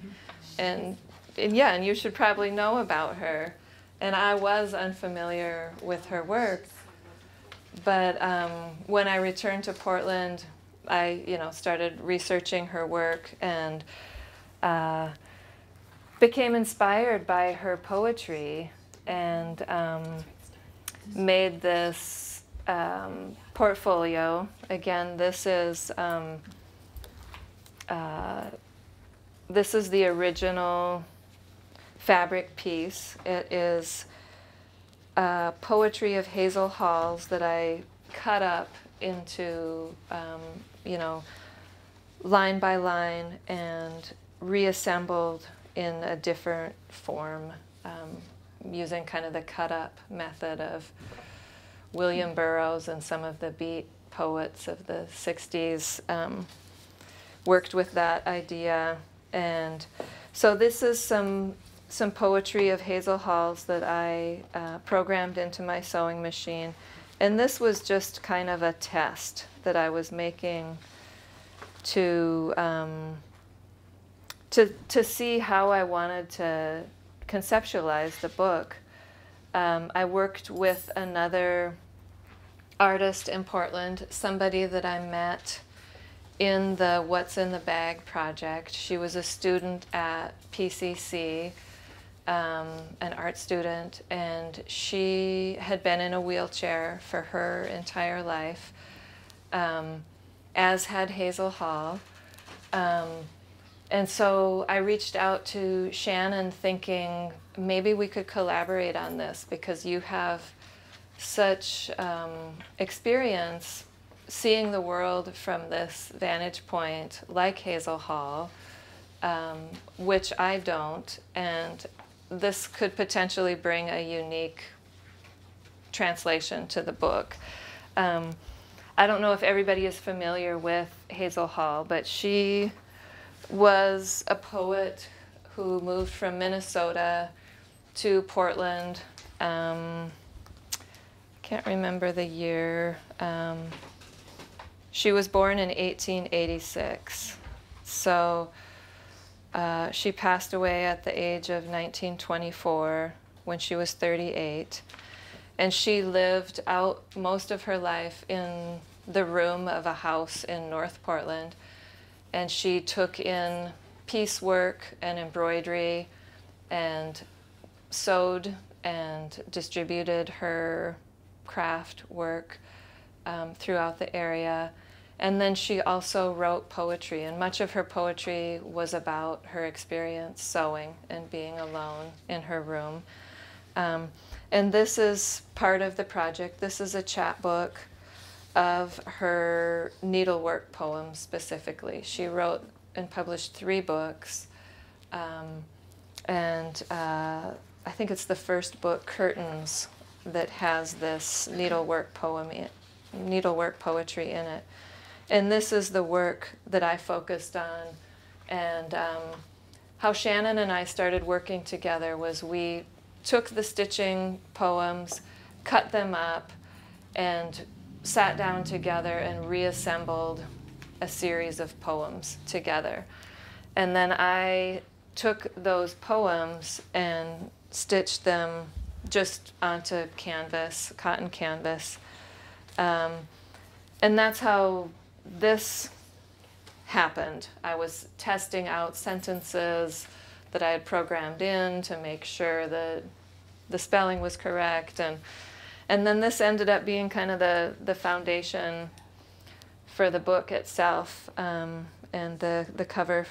S3: and and yeah, and you should probably know about her." And I was unfamiliar with her work, but um, when I returned to Portland, I you know started researching her work and. Uh, became inspired by her poetry and um, made this um, portfolio. Again, this is um, uh, this is the original fabric piece. It is uh, poetry of Hazel Halls that I cut up into, um, you know, line by line and reassembled in a different form um, using kind of the cut up method of William Burroughs and some of the beat poets of the 60s um, worked with that idea. And so this is some, some poetry of Hazel Hall's that I uh, programmed into my sewing machine. And this was just kind of a test that I was making to um, to to see how I wanted to conceptualize the book. Um, I worked with another artist in Portland, somebody that I met in the What's in the Bag project. She was a student at PCC, um, an art student, and she had been in a wheelchair for her entire life, um, as had Hazel Hall. Um, and so I reached out to Shannon thinking maybe we could collaborate on this because you have such um, experience seeing the world from this vantage point, like Hazel Hall, um, which I don't. And this could potentially bring a unique translation to the book. Um, I don't know if everybody is familiar with Hazel Hall, but she was a poet who moved from Minnesota to Portland. Um, can't remember the year. Um, she was born in 1886. So uh, she passed away at the age of 1924 when she was 38. And she lived out most of her life in the room of a house in North Portland and she took in piecework and embroidery and sewed and distributed her craft work um, throughout the area. And then she also wrote poetry, and much of her poetry was about her experience sewing and being alone in her room. Um, and this is part of the project. This is a chapbook of her needlework poems specifically. She wrote and published three books. Um, and uh, I think it's the first book, Curtains, that has this needlework poem, needlework poetry in it. And this is the work that I focused on. And um, how Shannon and I started working together was we took the stitching poems, cut them up, and sat down together and reassembled a series of poems together. And then I took those poems and stitched them just onto canvas, cotton canvas. Um, and that's how this happened. I was testing out sentences that I had programmed in to make sure that the spelling was correct and and then this ended up being kind of the, the foundation for the book itself um, and the, the cover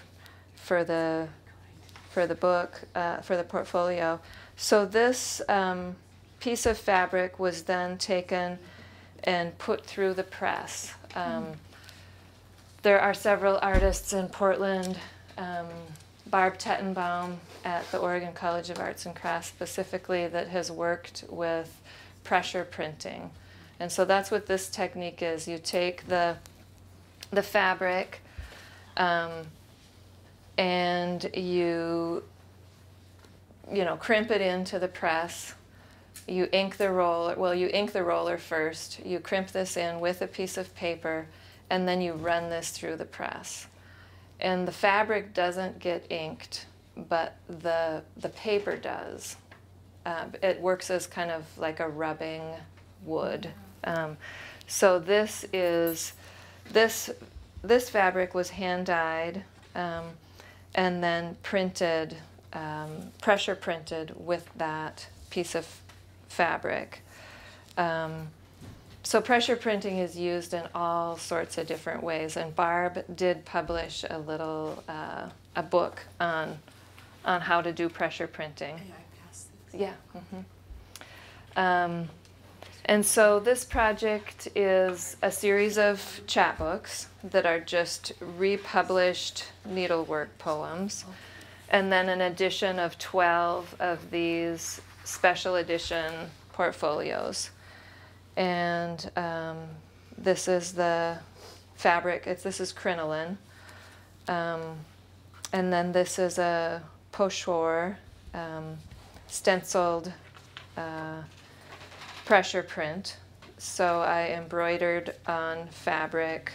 S3: for the for the book uh, for the portfolio. So this um, piece of fabric was then taken and put through the press. Um, there are several artists in Portland. Um, Barb Tettenbaum at the Oregon College of Arts and Crafts specifically that has worked with pressure printing. And so that's what this technique is. You take the, the fabric um, and you, you know, crimp it into the press. You ink the roller, well, you ink the roller first. You crimp this in with a piece of paper and then you run this through the press. And the fabric doesn't get inked, but the, the paper does. Uh, it works as kind of like a rubbing would. Um, so this is, this, this fabric was hand dyed um, and then printed, um, pressure printed with that piece of fabric. Um, so pressure printing is used in all sorts of different ways, and Barb did publish a little uh, a book on on how to do pressure printing. Yeah. Mm-hmm. Um, and so this project is a series of chapbooks that are just republished needlework poems, and then an edition of 12 of these special edition portfolios and um, this is the fabric. It's, this is crinoline, um, and then this is a pochoir um, stenciled uh, pressure print. So I embroidered on fabric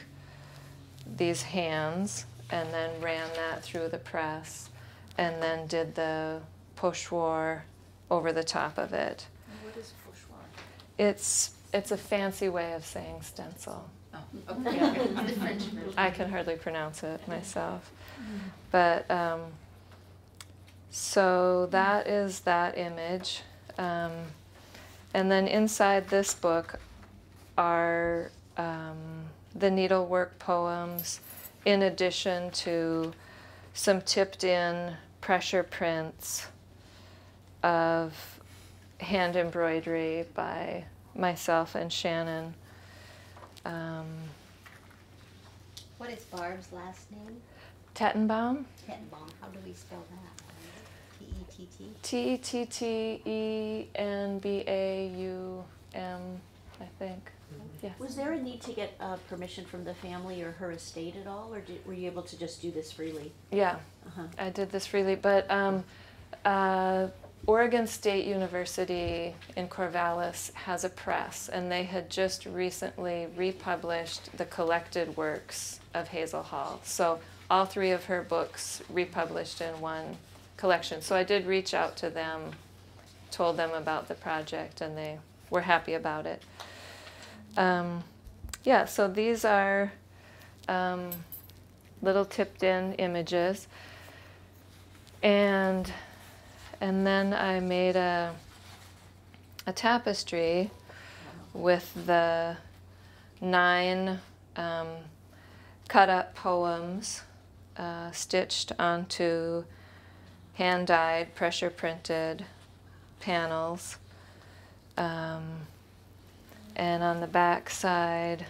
S3: these hands and then ran that through the press and then did the pochoir over the top of it.
S4: What is pochoir?
S3: It's it's a fancy way of saying stencil.
S4: Oh, okay. [LAUGHS] The French version.
S3: I can hardly pronounce it myself. But um, so that is that image. Um, and then inside this book are um, the needlework poems, in addition to some tipped in pressure prints of hand embroidery by myself and Shannon. Um,
S2: What is Barb's last name?
S3: Tettenbaum,
S2: Tettenbaum. How do we spell that? T E T T.
S3: T E T T E N B A U M, I think. Yes.
S6: Was there a need to get uh, permission from the family or her estate at all, or did, were you able to just do this freely?
S3: Yeah,
S6: Uh-huh.
S3: I did this freely, but um, uh, Oregon State University in Corvallis has a press, and they had just recently republished the collected works of Hazel Hall. So all three of her books republished in one collection. So I did reach out to them, told them about the project, and they were happy about it. Um, yeah, so these are um, little tipped in images. And and then I made a a tapestry with the nine um, cut up poems uh, stitched onto hand dyed, pressure printed panels. Um, and on the back side,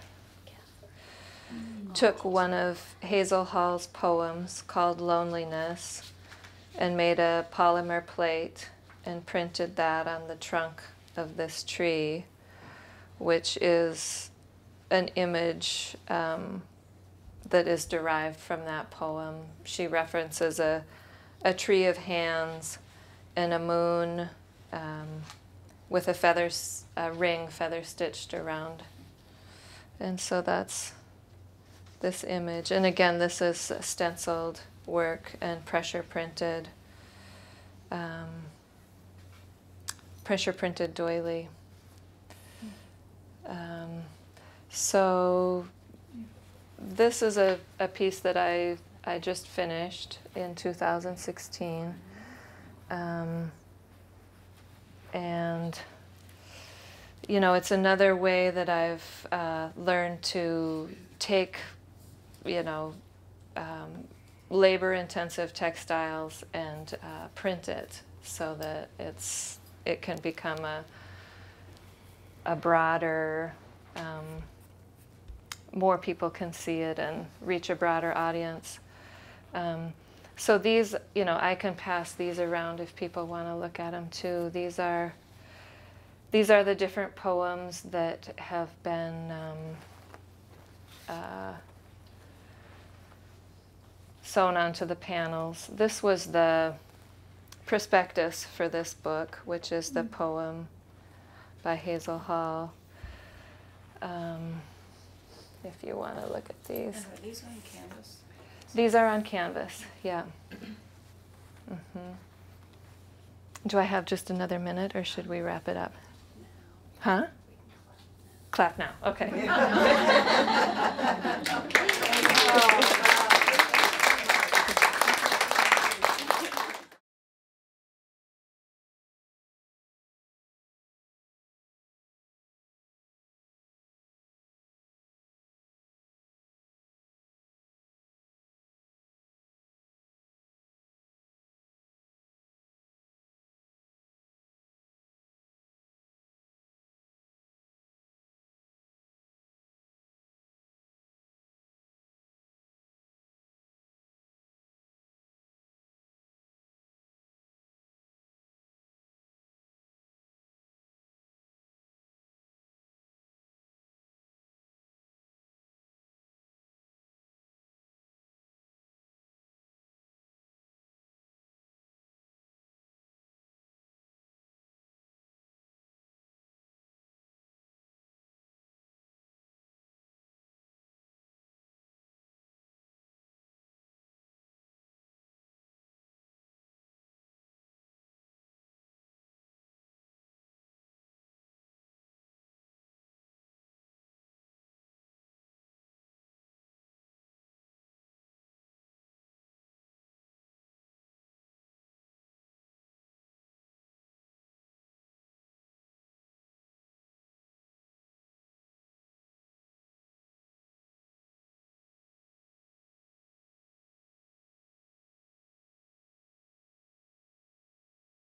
S3: took one of Hazel Hall's poems called Loneliness and made a polymer plate and printed that on the trunk of this tree, which is an image um, that is derived from that poem. She references a, a tree of hands and a moon um, with a feather a ring feather stitched around. And so that's this image. And again, this is stenciled work and pressure printed. Um, pressure printed doily. Um, so this is a, a piece that I, I just finished in 2016. Um, and you know, it's another way that I've uh, learned to take, you know, um, labor-intensive textiles and uh, print it so that it's it can become a a broader, um, more people can see it and reach a broader audience. Um, so these, you know, I can pass these around if people want to look at them too. These are these are the different poems that have been um, uh, sewn onto the panels. This was the prospectus for this book, which is the poem by Hazel Hall. Um, if you want to look at these.
S4: And are these on canvas?
S3: These are on canvas, yeah. hmm Do I have just another minute or should we wrap it up? Huh? Clap now, okay. [LAUGHS] [LAUGHS]